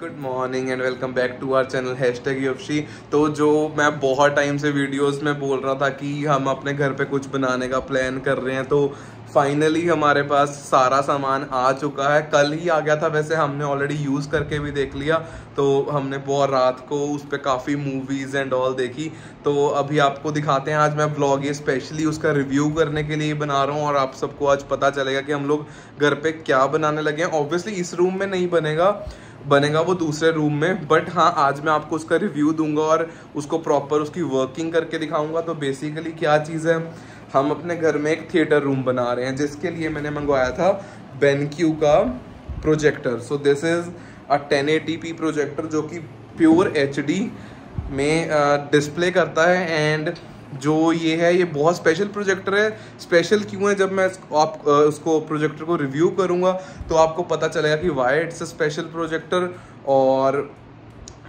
Good morning and welcome back to our channel hashtag UFC तो जो मैं बहुत टाइम से वीडियोस में बोल रहा था कि हम अपने घर पे कुछ बनाने का प्लान कर रहे हैं तो फाइनली हमारे पास सारा सामान आ चुका है। कल ही आ गया था, वैसे हमने ऑलरेडी यूज़ करके भी देख लिया। तो हमने बहुत रात को उस पर काफ़ी मूवीज़ एंड ऑल देखी। तो अभी आपको दिखाते हैं, आज मैं ब्लॉग ये स्पेशली उसका रिव्यू करने के लिए बना रहा हूँ और आप सबको आज पता चलेगा कि हम लोग घर पे क्या बनाने लगे हैं। ऑब्वियसली इस रूम में नहीं बनेगा बनेगा वो दूसरे रूम में। बट हाँ आज मैं आपको उसका रिव्यू दूँगा और उसको प्रॉपर उसकी वर्किंग करके दिखाऊँगा। तो बेसिकली क्या चीज़ है? हम अपने घर में एक थिएटर रूम बना रहे हैं, जिसके लिए मैंने मंगवाया था बेनक्यू का projector so this is a ten projector जो कि प्योर एचडी में डिस्प्ले करता है एंड जो ये है, ये बहुत स्पेशल प्रोजेक्टर है. स्पेशल क्यों है? जब मैं आप उसको प्रोजेक्टर को रिव्यू करूँगा तो आपको पता चलेगा कि why it's a special projector और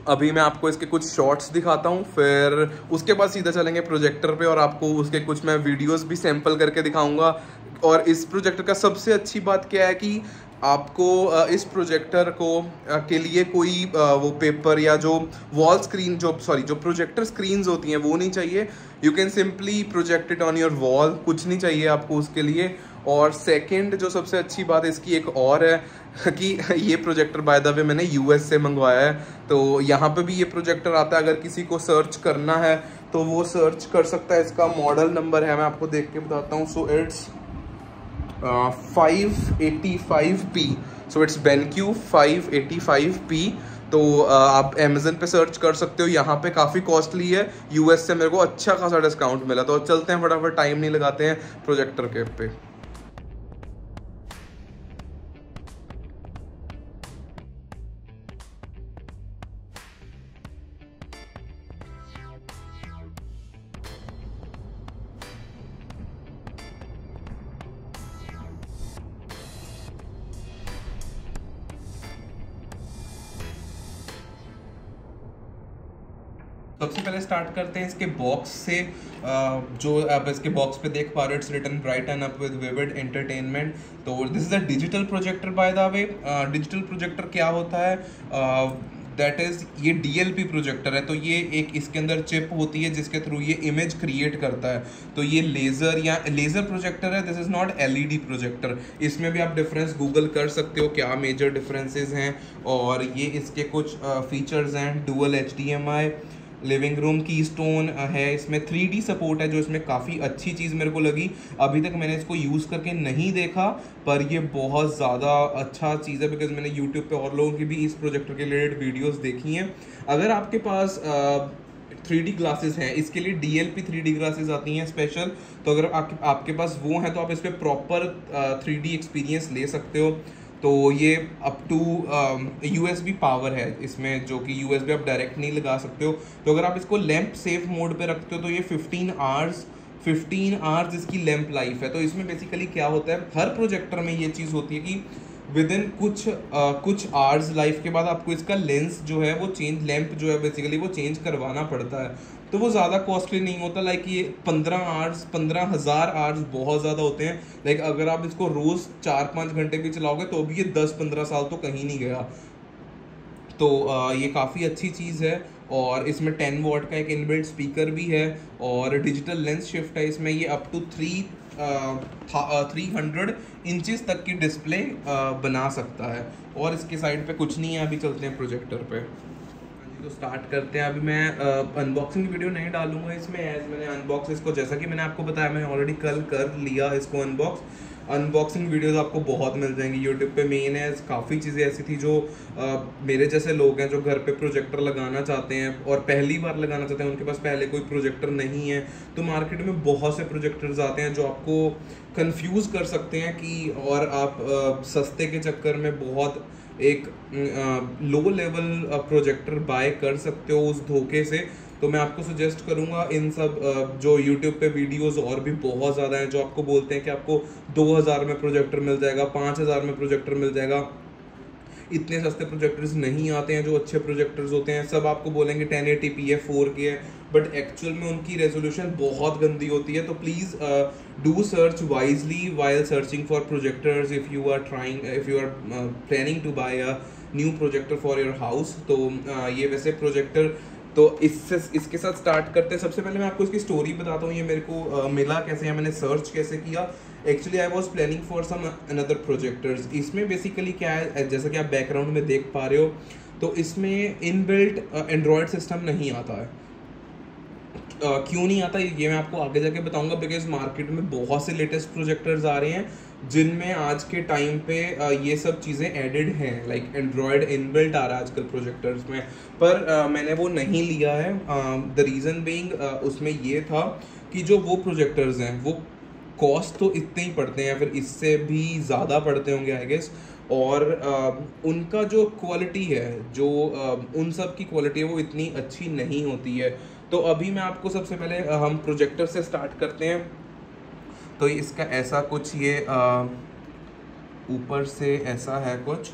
अभी मैं आपको इसके कुछ शॉर्ट्स दिखाता हूँ, फिर उसके बाद सीधा चलेंगे प्रोजेक्टर पे और आपको उसके कुछ मैं वीडियोस भी सैंपल करके दिखाऊँगा। और इस प्रोजेक्टर का सबसे अच्छी बात क्या है कि आपको इस प्रोजेक्टर को के लिए कोई वो पेपर या जो वॉल स्क्रीन जो सॉरी जो प्रोजेक्टर स्क्रीन होती हैं, वो नहीं चाहिए। You can simply project it on your wall कुछ नहीं चाहिए आपको उसके लिए। और सेकंड जो सबसे अच्छी बात इसकी एक और है कि ये प्रोजेक्टर बाय द वे मैंने यूएस से मंगवाया है तो यहाँ पे भी ये प्रोजेक्टर आता है अगर किसी को सर्च करना है तो वो सर्च कर सकता है इसका मॉडल नंबर है मैं आपको देख के बताता हूँ। So it's five eighty five P so it's BenQ five eighty five P तो uh, आप अमेजन पे सर्च कर सकते हो यहाँ पे काफ़ी कॉस्टली है। यूएस से मेरे को अच्छा खासा डिस्काउंट मिला तो चलते हैं फटाफट टाइम नहीं लगाते हैं प्रोजेक्टर के पे। सबसे पहले स्टार्ट करते हैं इसके बॉक्स से। जो आप इसके बॉक्स पे देख पा रहे it's return bright and up with vivid entertainment तो this is a digital projector by the way digital projector क्या होता है? दैट इज़ ये डी एल पी प्रोजेक्टर है तो ये एक इसके अंदर चिप होती है, जिसके थ्रू ये इमेज क्रिएट करता है। तो ये लेज़र या लेज़र प्रोजेक्टर है this is not L E D projector इसमें भी आप डिफरेंस गूगल कर सकते हो, क्या मेजर डिफरेंसेस हैं, और ये इसके कुछ फीचर्स हैं dual H D M I living room keystone है। इसमें थ्री सपोर्ट है जो इसमें काफ़ी अच्छी चीज़ मेरे को लगी। अभी तक मैंने इसको यूज़ करके नहीं देखा पर ये बहुत ज़्यादा अच्छा चीज़ है बिकॉज़ मैंने यूट्यूब पे और लोगों की भी इस प्रोजेक्टर के रिलेटेड वीडियोस देखी हैं। अगर आपके पास थ्री डी ग्लासेस हैं इसके लिए D L P three D glasses आती हैं स्पेशल तो अगर आप, आपके पास वो हैं तो आप इस पर प्रॉपर थ्री डी एक्सपीरियंस ले सकते हो। तो ये up to U S B power है इसमें, जो कि यू एस बी आप डायरेक्ट नहीं लगा सकते हो। तो अगर आप इसको लैंप सेफ़ मोड पे रखते हो तो ये फिफ्टीन आवर्स फिफ्टीन आवर्स इसकी लैंप लाइफ है। तो इसमें बेसिकली क्या होता है, हर प्रोजेक्टर में ये चीज़ होती है कि विद इन कुछ आ, कुछ आवर्स लाइफ के बाद आपको इसका लेंस जो है वो चेंज लैंप जो है बेसिकली वो चेंज करवाना पड़ता है। तो वो ज़्यादा कॉस्टली नहीं होता लाइक ये पंद्रह आवर्स पंद्रह हज़ार आवर्स बहुत ज़्यादा होते हैं। लाइक अगर आप इसको रोज़ चार पाँच घंटे भी चलाओगे तो भी ये दस पंद्रह साल तो कहीं नहीं गया। तो आ, ये काफ़ी अच्छी चीज़ है और इसमें टेन वॉट का एक इनबिल्ट स्पीकर भी है और डिजिटल लेंस शिफ्ट है इसमें। ये up to three three hundred inches तक की डिस्प्ले बना सकता है। और इसके साइड पे कुछ नहीं है, अभी चलते हैं प्रोजेक्टर पे। तो स्टार्ट करते हैं। अभी मैं अनबॉक्सिंग की वीडियो नहीं डालूँगा इसमें एज मैंने अनबॉक्स इसको, जैसा कि मैंने आपको बताया मैंने ऑलरेडी कल कर लिया इसको अनबॉक्स अनबॉक्सिंग वीडियोस आपको बहुत मिल जाएँगी। यूट्यूब पे मेन है काफ़ी चीज़ें ऐसी थी जो आ, मेरे जैसे लोग हैं जो घर पे प्रोजेक्टर लगाना चाहते हैं और पहली बार लगाना चाहते हैं उनके पास पहले कोई प्रोजेक्टर नहीं है तो मार्केट में बहुत से प्रोजेक्टर्स आते हैं जो आपको कंफ्यूज कर सकते हैं कि और आप आ, सस्ते के चक्कर में बहुत एक लो लेवल प्रोजेक्टर बाय कर सकते हो उस धोखे से। तो मैं आपको सजेस्ट करूँगा इन सब जो यूट्यूब पे वीडियोस और भी बहुत ज़्यादा हैं जो आपको बोलते हैं कि आपको 2000 में प्रोजेक्टर मिल जाएगा 5000 में प्रोजेक्टर मिल जाएगा। इतने सस्ते प्रोजेक्टर्स नहीं आते हैं जो अच्छे प्रोजेक्टर्स होते हैं। सब आपको बोलेंगे टेन एटी पी है फोर के है। बट एक्चुअल में उनकी रेजोल्यूशन बहुत गंदी होती है। तो please do search wisely while searching for projectors if you are trying if you are planning to buy a new projector for your house तो uh, ये वैसे प्रोजेक्टर तो इससे इसके साथ स्टार्ट करते हैं। सबसे पहले मैं आपको इसकी स्टोरी बताता हूँ ये मेरे को uh, मिला कैसे या मैंने सर्च कैसे किया। Actually I was planning for some another projectors इसमें बेसिकली क्या है जैसा कि आप बैकग्राउंड में देख पा रहे हो तो इसमें इनबिल्ट एंड्रॉयड सिस्टम नहीं आता है। Uh, क्यों नहीं आता? ये मैं आपको आगे जाके बताऊँगा बिकॉज़ मार्केट में बहुत से लेटेस्ट प्रोजेक्टर्स आ रहे हैं। जिनमें आज के टाइम पे ये सब चीज़ें एडेड हैं लाइक एंड्रॉयड इनबिल्ट आ रहा है आजकल प्रोजेक्टर्स में। पर मैंने वो नहीं लिया है। द रीज़न बीइंग उसमें ये था कि जो वो प्रोजेक्टर्स हैं वो कॉस्ट तो इतने ही पड़ते हैं या फिर इससे भी ज़्यादा पड़ते होंगे आई गेस और आ, उनका जो क्वालिटी है जो आ, उन सब की क्वालिटी है वो इतनी अच्छी नहीं होती है। तो अभी मैं आपको सबसे पहले हम प्रोजेक्टर से स्टार्ट करते हैं। तो इसका ऐसा कुछ ये ऊपर से ऐसा है कुछ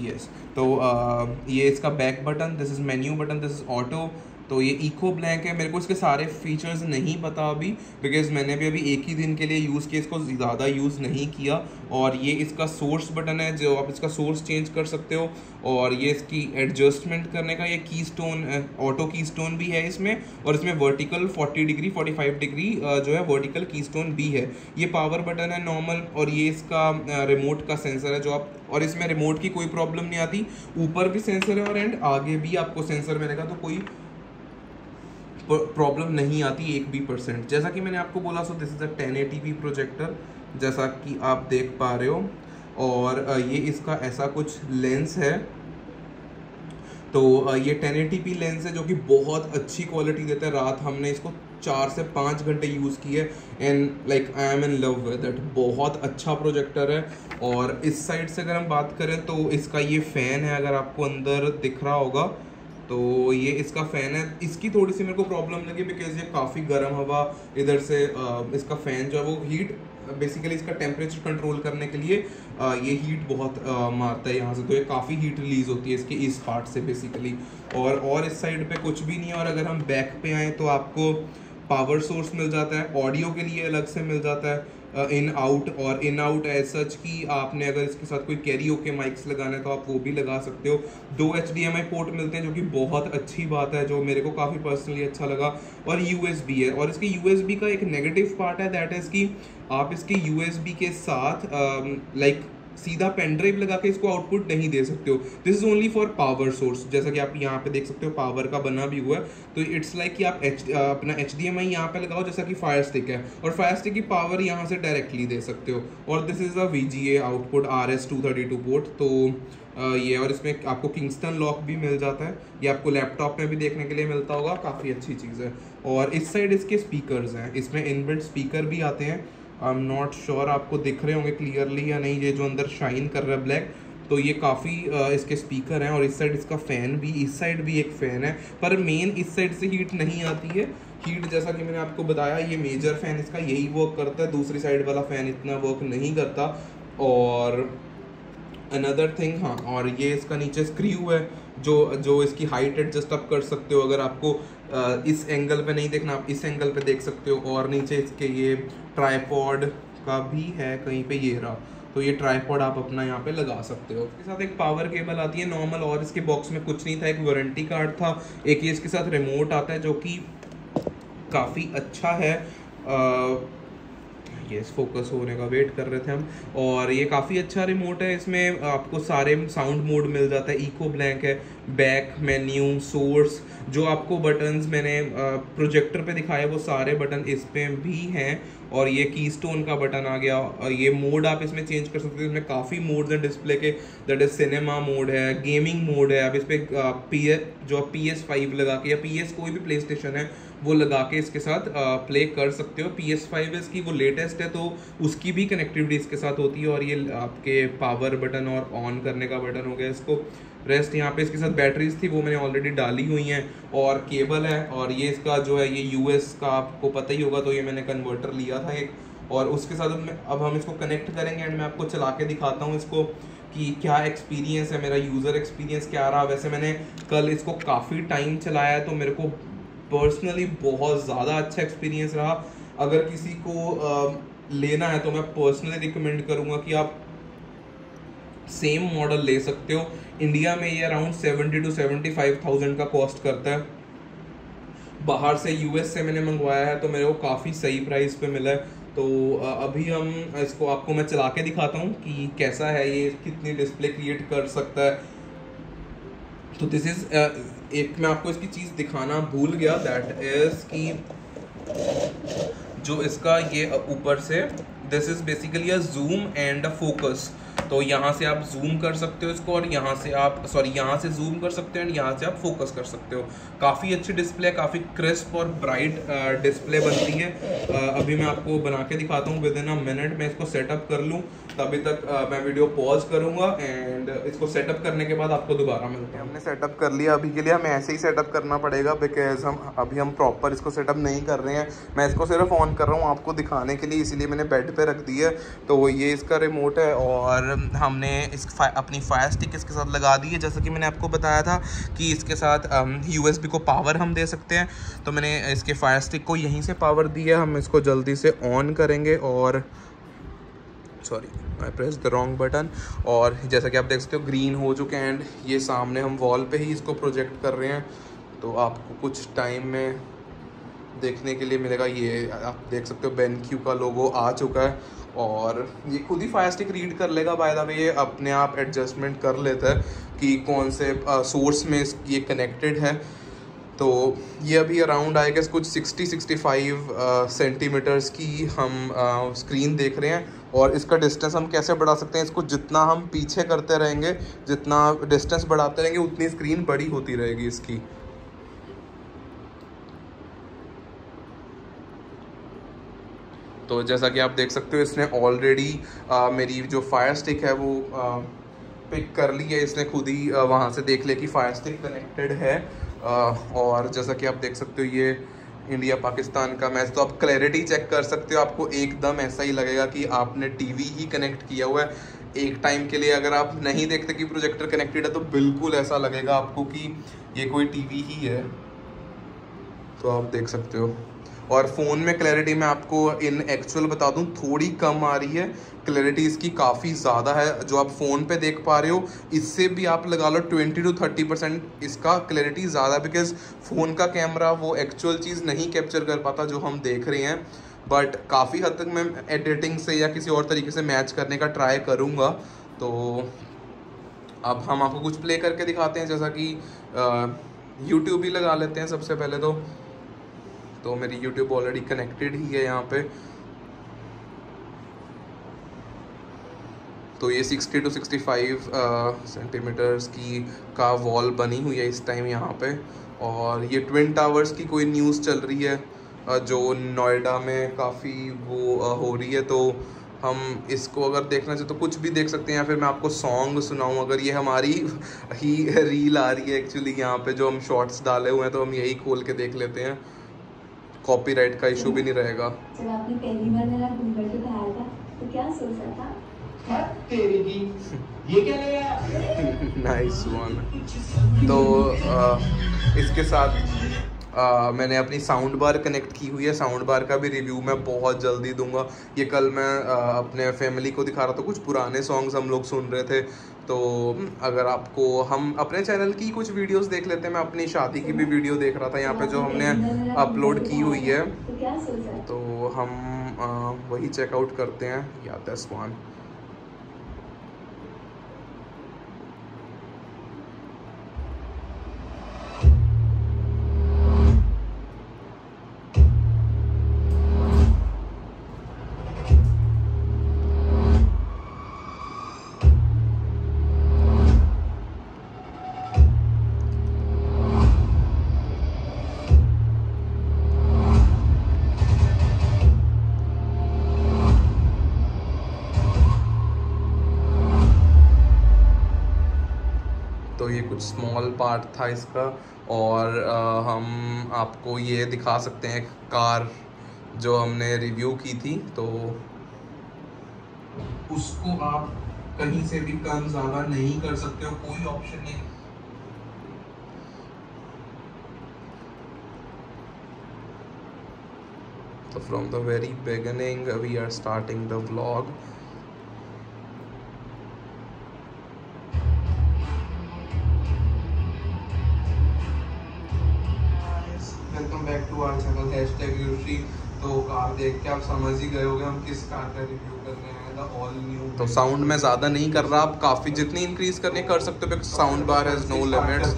यस yes. तो आ, ये इसका back button this is menu button this is auto तो ये इको ब्लैंक है। मेरे को इसके सारे फीचर्स नहीं पता अभी बिकॉज़ मैंने भी अभी एक ही दिन के लिए यूज़ किया, इसको ज़्यादा यूज़ नहीं किया। और ये इसका सोर्स बटन है, जो आप इसका सोर्स चेंज कर सकते हो। और ये इसकी एडजस्टमेंट करने का ये की स्टोन ऑटो की स्टोन भी है इसमें। और इसमें वर्टिकल 40 डिग्री 45 डिग्री जो है वर्टिकल की स्टोन भी है। ये पावर बटन है नॉर्मल और ये इसका रिमोट का सेंसर है जो आप, और इसमें रिमोट की कोई प्रॉब्लम नहीं आती। ऊपर भी सेंसर है और एंड आगे भी आपको सेंसर मिलेगा। तो कोई प्रॉब्लम नहीं आती एक भी परसेंट जैसा कि मैंने आपको बोला so this is a ten eighty P projector जैसा कि आप देख पा रहे हो। और ये इसका ऐसा कुछ लेंस है। तो ये टेन एटीपी लेंस है जो कि बहुत अच्छी क्वालिटी देता है। रात हमने इसको चार से पाँच घंटे यूज़ किए and like I am in love with it बहुत अच्छा प्रोजेक्टर है। और इस साइड से अगर हम बात करें तो इसका ये फ़ैन है, अगर आपको अंदर दिख रहा होगा। तो ये इसका फ़ैन है। इसकी थोड़ी सी मेरे को प्रॉब्लम लगी बिकॉज़ ये काफ़ी गर्म हवा इधर से इसका फ़ैन जो है वो हीट बेसिकली इसका टेम्परेचर कंट्रोल करने के लिए ये हीट बहुत मारता है यहाँ से। तो ये काफ़ी हीट रिलीज़ होती है इसके इस पार्ट से बेसिकली और और इस साइड पे कुछ भी नहीं है और अगर हम बैक पे आए तो आपको पावर सोर्स मिल जाता है ऑडियो के लिए अलग से मिल जाता है। इन आउट और इन आउट एज सच कि आपने अगर इसके साथ कोई कैरी ओके माइक्स लगाना है तो आप वो भी लगा सकते हो। दो एचडीएमआई पोर्ट मिलते हैं जो कि बहुत अच्छी बात है जो मेरे को काफ़ी पर्सनली अच्छा लगा और यूएसबी है। और इसके USB का एक नेगेटिव पार्ट है दैट इज़ कि आप इसके यूएसबी के साथ लाइक um, सीधा पेनड्राइव लगा के इसको आउटपुट नहीं दे सकते हो। This is only for power source जैसा कि आप यहाँ पे देख सकते हो पावर का बना भी हुआ है। तो इट्स लाइक like कि आप एच अपना एच डी एम आई यहाँ पे लगाओ, जैसा कि फायर स्टिक है। और फायर स्टिक की पावर यहाँ से डायरेक्टली दे सकते हो। और this is a V G A output R S two thirty two port तो ये और इसमें आपको किंगस्टन लॉक भी मिल जाता है। ये आपको लैपटॉप में भी देखने के लिए मिलता होगा। काफ़ी अच्छी चीज़ है। और इस साइड इसके स्पीकर्स हैं। इसमें इनबिल्ट स्पीकर भी आते हैं। आई एम नॉट श्योर आपको दिख रहे होंगे क्लियरली या नहीं, ये जो अंदर शाइन कर रहा है ब्लैक तो ये काफ़ी इसके स्पीकर हैं और इस साइड इसका फ़ैन भी, इस साइड भी एक फ़ैन है, पर मेन इस साइड से हीट नहीं आती है। हीट जैसा कि मैंने आपको बताया, ये मेजर फ़ैन इसका यही वर्क करता है, दूसरी साइड वाला फ़ैन इतना वर्क नहीं करता। और अनदर थिंग हाँ और ये इसका नीचे स्क्रू है, जो जो इसकी हाइट एडजस्ट आप कर सकते हो, अगर आपको इस एंगल पे नहीं देखना आप इस एंगल पे देख सकते हो और नीचे इसके ये ट्राईपॉड का भी है कहीं पे ये रहा। तो ये ट्राईपॉड आप अपना यहाँ पे लगा सकते हो। इसके साथ एक पावर केबल आती है नॉर्मल और इसके बॉक्स में कुछ नहीं था एक वारंटी कार्ड था। एक ये इसके साथ रिमोट आता है जो कि काफ़ी अच्छा है। आ, यस फोकस होने का वेट कर रहे थे हम। और ये काफ़ी अच्छा रिमोट है, इसमें आपको सारे साउंड मोड मिल जाता है। इको ब्लैंक है बैक मेन्यू सोर्स जो आपको बटन्स मैंने प्रोजेक्टर पे दिखाए, वो सारे बटन इस भी हैं। और ये की स्टोन का बटन आ गया। और ये मोड आप इसमें चेंज कर सकते हो। इसमें काफ़ी मोड्स हैं डिस्प्ले के। दैट इज़ सिनेमा मोड है गेमिंग मोड है। आप इस पर पी जो पी एस फाइव लगा के, या पी एस कोई भी प्ले स्टेशन है वो लगा के इसके साथ प्ले कर सकते हो। पी एस फाइव इसकी वो लेटेस्ट है तो उसकी भी कनेक्टिविटी इसके साथ होती है और ये आपके पावर बटन और ऑन करने का बटन हो गया। इसको रेस्ट यहाँ पे इसके साथ बैटरीज थी, वो मैंने ऑलरेडी डाली हुई हैं और केबल है और ये इसका जो है, ये यूएस का आपको पता ही होगा तो ये मैंने कन्वर्टर लिया था एक और उसके साथ अब हम इसको कनेक्ट करेंगे एंड मैं आपको चला के दिखाता हूँ इसको कि क्या एक्सपीरियंस है, मेरा यूज़र एक्सपीरियंस क्या रहा। वैसे मैंने कल इसको काफ़ी टाइम चलाया है तो मेरे को पर्सनली बहुत ज़्यादा अच्छा एक्सपीरियंस रहा। अगर किसी को लेना है तो मैं पर्सनली रिकमेंड करूँगा कि आप सेम मॉडल ले सकते हो। इंडिया में ये around seventy two seventy five thousand का कॉस्ट करता है। बाहर से यूएस से मैंने मंगवाया है तो मेरे को काफ़ी सही प्राइस पे मिला है। तो अभी हम इसको आपको मैं चला के दिखाता हूँ कि कैसा है ये, कितनी डिस्प्ले क्रिएट कर सकता है। तो दिस इज़ एक मैं आपको इसकी चीज़ दिखाना भूल गया दैट इज़ कि जो इसका ये ऊपर से this is basically a zoom and a focus तो यहाँ से आप जूम कर सकते हो इसको और यहाँ से आप सॉरी यहाँ से जूम कर सकते हो एंड यहाँ से आप फोकस कर सकते हो। काफ़ी अच्छी डिस्प्ले काफ़ी क्रिस्प और ब्राइट डिस्प्ले बनती है। अभी मैं आपको बना के दिखाता हूँ विद इन अ मिनट मैं इसको सेटअप कर लूँ। तभी तक मैं वीडियो पॉज करूँगा एंड इसको सेटअप करने के बाद आपको दोबारा मिलते हैं। हमने सेटअप कर लिया। अभी के लिए हमें ऐसे ही सेटअप करना पड़ेगा बिकॉज़ हम, अभी हम प्रॉपर इसको सेटअप नहीं कर रहे हैं। मैं इसको सिर्फ़ ऑन कर रहा हूँ आपको दिखाने के लिए, इसीलिए मैंने बेड पर रख दी है। तो ये इसका रिमोट है और हमने इस फा, अपनी फायर स्टिक इसके साथ लगा दी है। जैसा कि मैंने आपको बताया था कि इसके साथ USB को पावर हम दे सकते हैं। तो मैंने इसके फायर स्टिक को यहीं से पावर दी है। हम इसको जल्दी से ऑन करेंगे और sorry I press the wrong button और जैसा कि आप देख सकते हो ग्रीन हो चुके हैं। एंड ये सामने हम वॉल पे ही इसको प्रोजेक्ट कर रहे हैं। तो आपको कुछ टाइम में देखने के लिए मिलेगा। ये आप देख सकते हो बेन क्यू का लोगो आ चुका है और ये खुद ही फायर स्टिक रीड कर लेगा बाय द वे ये अपने आप एडजस्टमेंट कर लेता है कि कौन से सोर्स में ये कनेक्टेड है। तो ये अभी अराउंड आई गेस कुछ 60 65 सेंटीमीटर्स की हम स्क्रीन देख रहे हैं और इसका डिस्टेंस हम कैसे बढ़ा सकते हैं? इसको जितना हम पीछे करते रहेंगे, जितना डिस्टेंस बढ़ाते रहेंगे, उतनी स्क्रीन बड़ी होती रहेगी इसकी। तो जैसा कि आप देख सकते हो इसने ऑलरेडी मेरी जो फायर स्टिक है वो आ, पिक कर ली है। इसने खुद ही वहाँ से देख लिया कि फायर स्टिक कनेक्टेड है। आ, और जैसा कि आप देख सकते हो ये इंडिया पाकिस्तान का मैच तो आप क्लैरिटी चेक कर सकते हो। आपको एकदम ऐसा ही लगेगा कि आपने टीवी ही कनेक्ट किया हुआ है। एक टाइम के लिए अगर आप नहीं देखते कि प्रोजेक्टर कनेक्टेड है तो बिल्कुल ऐसा लगेगा आपको कि ये कोई टीवी ही है। तो आप देख सकते हो। और फ़ोन में क्लैरिटी मैं आपको इन एक्चुअल बता दूँ, थोड़ी कम आ रही है। क्लैरिटी इसकी काफ़ी ज़्यादा है, जो आप फ़ोन पे देख पा रहे हो, इससे भी आप लगा लो ट्वेंटी टू थर्टी परसेंट इसका क्लैरिटी ज़्यादा बिकॉज़ फ़ोन का कैमरा वो एक्चुअल चीज़ नहीं कैप्चर कर पाता जो हम देख रहे हैं। बट काफ़ी हद तक मैं एडिटिंग से या किसी और तरीके से मैच करने का ट्राई करूँगा। तो अब हम आपको कुछ प्ले करके दिखाते हैं, जैसा कि यूट्यूब ही लगा लेते हैं सबसे पहले तो। तो मेरी यूट्यूब ऑलरेडी कनेक्टेड ही है यहाँ पे। तो ये 60 टू 65 सेंटीमीटर्स की का वॉल बनी हुई है इस टाइम यहाँ पे। और ये ट्विन टावर्स की कोई न्यूज़ चल रही है uh, जो नोएडा में काफ़ी वो uh, हो रही है तो हम इसको अगर देखना चाहें तो कुछ भी देख सकते हैं या फिर मैं आपको सॉन्ग सुनाऊँ। अगर ये हमारी ही रील आ रही है एक्चुअली यहाँ पे जो हम शॉर्ट्स डाले हुए हैं तो हम यही खोल के देख लेते हैं। कॉपीराइट का इशू भी नहीं रहेगा। जब आपने पहली बार मेरा घूंघट उठाया था तो क्या सोचा था? ये क्या नाइस वन तो आ, इसके साथ आ, मैंने अपनी साउंड बार कनेक्ट की हुई है। साउंड बार का भी रिव्यू मैं बहुत जल्दी दूँगा। ये कल मैं आ, अपने फैमिली को दिखा रहा था कुछ पुराने सॉन्ग्स हम लोग सुन रहे थे। तो अगर आपको हम अपने चैनल की कुछ वीडियोस देख लेते हैं मैं अपनी शादी की भी वीडियो देख रहा था यहाँ पे जो हमने अपलोड की हुई है। तो हम आ, वही चेकआउट करते हैं। या दस वन ये कुछ स्मॉल पार्ट था इसका। और आ, हम आपको ये दिखा सकते हैं कार जो हमने रिव्यू की थी तो उसको आप कहीं से भी कम ज़्यादा नहीं कर सकते हो कोई ऑप्शन नहीं। So from the very beginning we are starting the vlog. तो देख के आप समझ ही गए होंगे हम किस कार का रिव्यू कर रहे हैं ऑल न्यू तो साउंड में ज़्यादा नहीं कर रहा आप काफ़ी जितनी इंक्रीज करनी कर सकते हो sound bar has no limits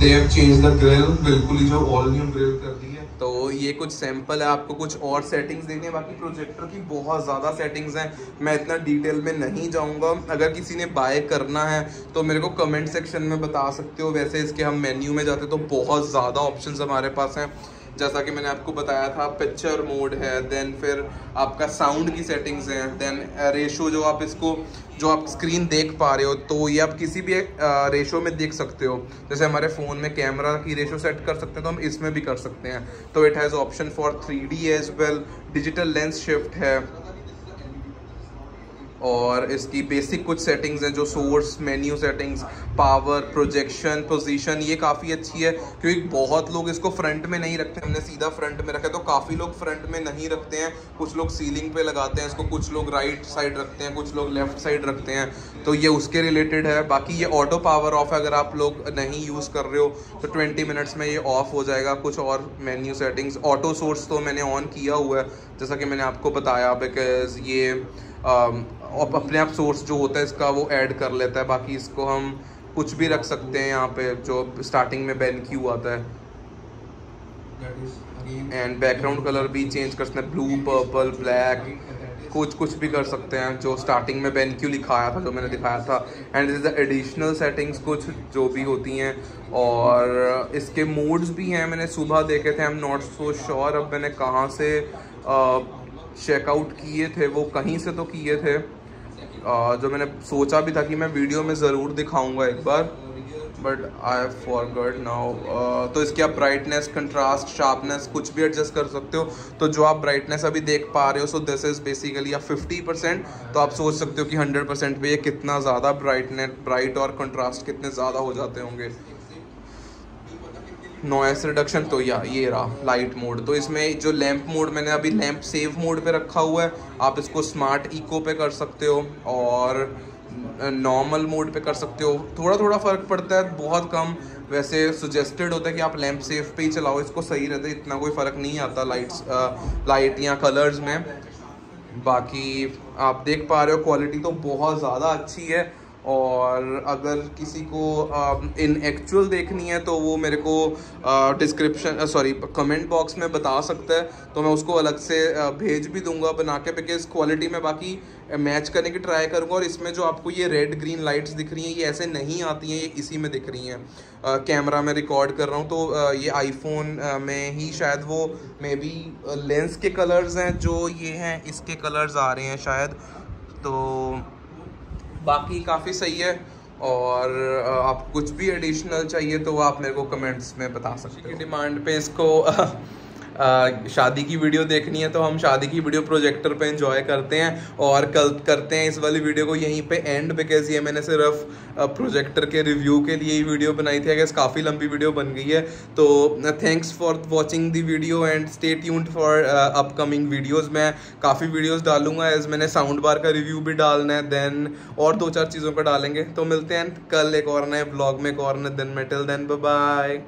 they have change the grill बिल्कुल ही जो ऑल न्यू ग्रिल कर दी है। तो ये कुछ सैंपल है आपको कुछ और सेटिंग्स देखनी है बाकी प्रोजेक्टर की बहुत ज़्यादा सेटिंग्स हैं। मैं इतना डिटेल में नहीं जाऊँगा। अगर किसी ने बाय करना है तो मेरे को कमेंट सेक्शन में बता सकते हो। वैसे इसके हम मेन्यू में जाते तो बहुत ज़्यादा ऑप्शंस हमारे पास हैं। जैसा कि मैंने आपको बताया था पिक्चर मोड है देन फिर आपका साउंड की सेटिंग्स हैं देन रेशो जो आप इसको, जो आप स्क्रीन देख पा रहे हो तो ये आप किसी भी रेशो में देख सकते हो। जैसे हमारे फ़ोन में कैमरा की रेशो सेट कर सकते हैं तो हम इसमें भी कर सकते हैं। तो it has option for three D as well digital lens shift है। और इसकी बेसिक कुछ सेटिंग्स हैं जो source menu settings power projection position ये काफ़ी अच्छी है, क्योंकि बहुत लोग इसको फ्रंट में नहीं रखते, हमने सीधा फ्रंट में रखा तो काफ़ी लोग फ्रंट में नहीं रखते हैं, कुछ लोग सीलिंग पे लगाते हैं इसको, कुछ लोग राइट साइड रखते हैं, कुछ लोग लेफ़्ट साइड रखते हैं तो ये उसके रिलेटेड है, बाकी ये ऑटो पावर ऑफ़ है, अगर आप लोग नहीं यूज़ कर रहे हो तो ट्वेंटी मिनट्स में ये ऑफ़ हो जाएगा, कुछ और मेन्यू सेटिंग्स ऑटो सोर्स तो मैंने ऑन किया हुआ है, जैसा कि मैंने आपको बताया बिकॉज़ ये अपने आप सोर्स जो होता है इसका वो ऐड कर लेता है। बाकी इसको हम कुछ भी रख सकते हैं यहाँ पे जो स्टार्टिंग में बैन क्यू आता है। एंड बैकग्राउंड कलर भी चेंज कर सकते हैं। ब्लू पर्पल ब्लैक कुछ कुछ भी कर सकते हैं। जो स्टार्टिंग में बैन क्यू लिखाया था जो मैंने दिखाया था। And is the additional settings कुछ जो भी होती हैं। और इसके मोड्स भी हैं। मैंने सुबह देखे थे। I am not so sure अब मैंने कहाँ से चेकआउट किए थे वो कहीं से तो किए थे। आ, जो मैंने सोचा भी था कि मैं वीडियो में ज़रूर दिखाऊँगा एक बार but I forgot now तो इसकी आप ब्राइटनेस कंट्रास्ट शार्पनेस कुछ भी एडजस्ट कर सकते हो। तो जो आप ब्राइटनेस अभी देख पा रहे हो सो दिस इज़ बेसिकली आप फिफ्टी परसेंट तो आप सोच सकते हो कि हंड्रेड परसेंट पे ये कितना ज़्यादा ब्राइटनेस ब्राइट और कंट्रास्ट कितने ज़्यादा हो जाते होंगे। नॉइस रिडक्शन तो या ये रहा लाइट मोड तो इसमें जो लैंप मोड मैंने अभी लैंप सेव मोड पे रखा हुआ है, आप इसको स्मार्ट इको पे कर सकते हो और नॉर्मल मोड पे कर सकते हो। थोड़ा थोड़ा फ़र्क पड़ता है, बहुत कम। वैसे सुजेस्टेड होता है कि आप लैंप सेफ़ पे ही चलाओ, इसको सही रहता है, इतना कोई फ़र्क नहीं आता लाइट्स लाइट या कलर्स में। बाकी आप देख पा रहे हो क्वालिटी तो बहुत ज़्यादा अच्छी है। और अगर किसी को इन uh, एक्चुअल देखनी है तो वो मेरे को डिस्क्रिप्शन सॉरी कमेंट बॉक्स में बता सकता है। तो मैं उसको अलग से भेज भी दूँगा बना के बिकॉज़ क्वालिटी में बाकी मैच करने की ट्राई करूँगा और इसमें जो आपको ये रेड ग्रीन लाइट्स दिख रही हैं ये ऐसे नहीं आती हैं ये इसी में दिख रही हैं। कैमरा में रिकॉर्ड कर रहा हूँ तो आ, ये आईफोन में ही शायद वो मे बी लेंस के कलर्स हैं जो ये हैं इसके कलर्स आ रहे हैं शायद। तो बाकी काफ़ी सही है। और आप कुछ भी एडिशनल चाहिए तो आप मेरे को कमेंट्स में बता सकते हैं। डिमांड पे इसको शादी की वीडियो देखनी है तो हम शादी की वीडियो प्रोजेक्टर पे एंजॉय करते हैं और कल करते हैं इस वाली वीडियो को। यहीं पे एंड बिकॉज़ ये मैंने सिर्फ़ प्रोजेक्टर के रिव्यू के लिए ही वीडियो बनाई थी। अगर काफ़ी लंबी वीडियो बन गई है। तो thanks for watching the video and stay tuned for upcoming videos मैं काफ़ी वीडियोज़ डालूँगा। एज मैंने साउंड बार का रिव्यू भी डालना है देन और दो चार चीज़ों का डालेंगे। तो मिलते हैं कल एक और नए ब्लॉग में, एक और नए दिन में। Till then bye